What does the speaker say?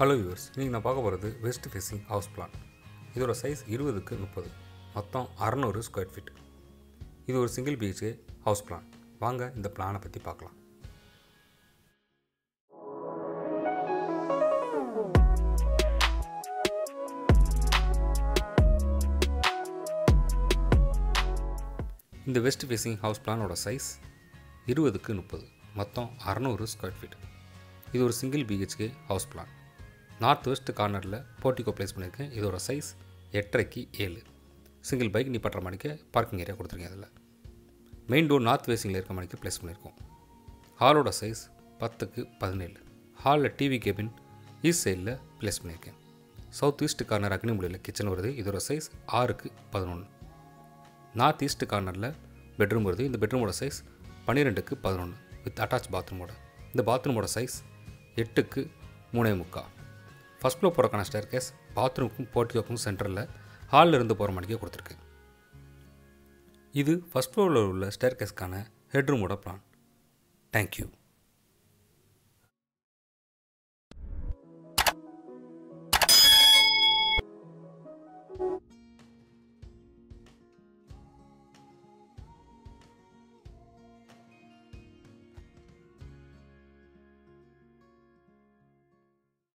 Hello viewers நீங்கள் நான் பார்க்க போகிறது வெஸ்ட் ஃபேஸிங் ஹவுஸ் பிளான் இதோட சைஸ் இருபதுக்கு முப்பது. மொத்தம் அறநூறு ஸ்கொயர் ஃபீட் இது ஒரு சிங்கிள் பிஹெச்கே ஹவுஸ் பிளான் வாங்க இந்த பிளானை பற்றி பார்க்கலாம். இந்த வெஸ்ட் ஃபேஸிங் ஹவுஸ் பிளானோட சைஸ் இருபதுக்கு முப்பது. மொத்தம் அறநூறு ஸ்கொயர் ஃபீட் இது ஒரு single BHK house plan north west கார்னரில் போர்ட்டிகோ ப்ளேஸ் பண்ணியிருக்கேன். இதோட சைஸ் எட்டரைக்கு ஏழு. சிங்கிள் பைக் நிப்பாட்டுற மணிக்கு பார்க்கிங் ஏரியா கொடுத்துருக்கேன் அதில். மெயின் டோர் நார்த் ஃபேஸிங்கில் இருக்க மணிக்கு ப்ளேஸ் பண்ணியிருக்கோம். ஹாலோட சைஸ் பத்துக்கு பதினேழு. ஹாலில் டிவி கேபின் ஈஸ்ட் சைடில் ப்ளேஸ் பண்ணியிருக்கேன். சவுத் ஈஸ்ட் கார்னர் அக்னிமுடியில் கிச்சன் வருது. இதோட சைஸ் ஆறுக்கு பதினொன்று. நார்த் ஈஸ்ட் கார்னரில் பெட்ரூம் வருது. இந்த பெட்ரூமோட சைஸ் பன்னிரெண்டுக்கு பதினொன்று வித் அட்டாச் பாத்ரூமோட. இந்த பாத்ரூமோட சைஸ் எட்டுக்கு மூணே முக்கா. ஃபஸ்ட் ஃப்ளோர் போகிறக்கான ஸ்டேர் கேஸ் பாத்ரூமுக்கும் போர்ட்டிகோக்கும் சென்டரில் ஹாலில் இருந்து போகிற மாதிரிக்கே கொடுத்துருக்கு. இது ஃபஸ்ட் ஃப்ளோரில் உள்ள ஸ்டேர் கேஸ்க்கான ஹெட்ரூமோட பிளான் தேங்க்யூ